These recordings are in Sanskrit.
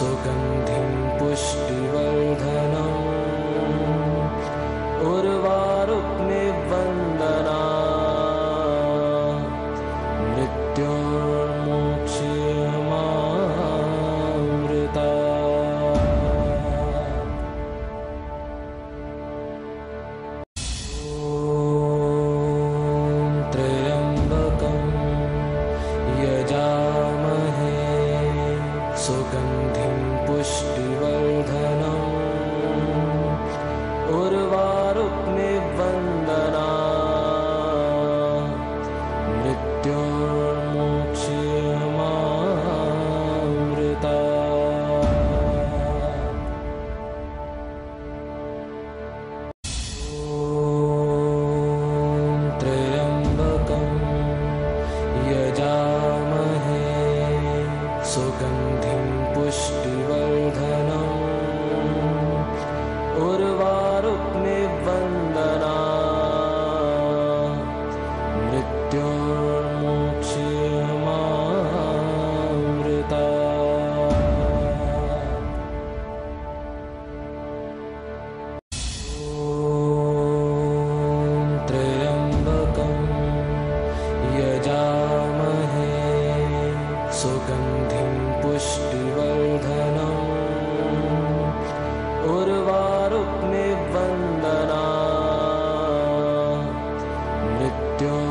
都跟 सुगन्धिं पुष्टिवर्धनम् उर्वारुक्मिवन्दना मृत्योर्मोक्ष्यमामृता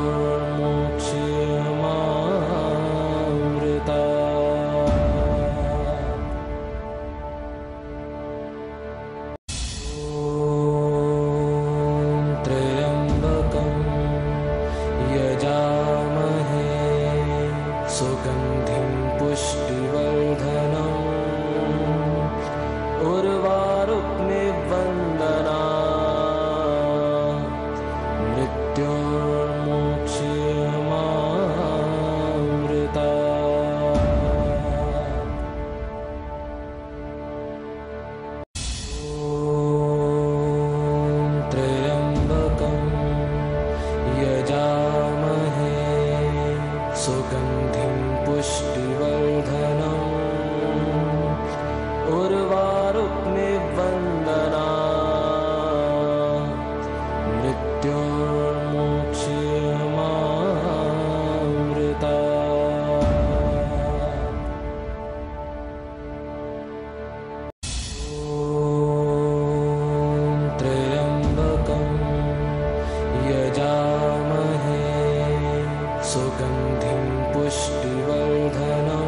सुगन्धिं पुष्टिवर्धन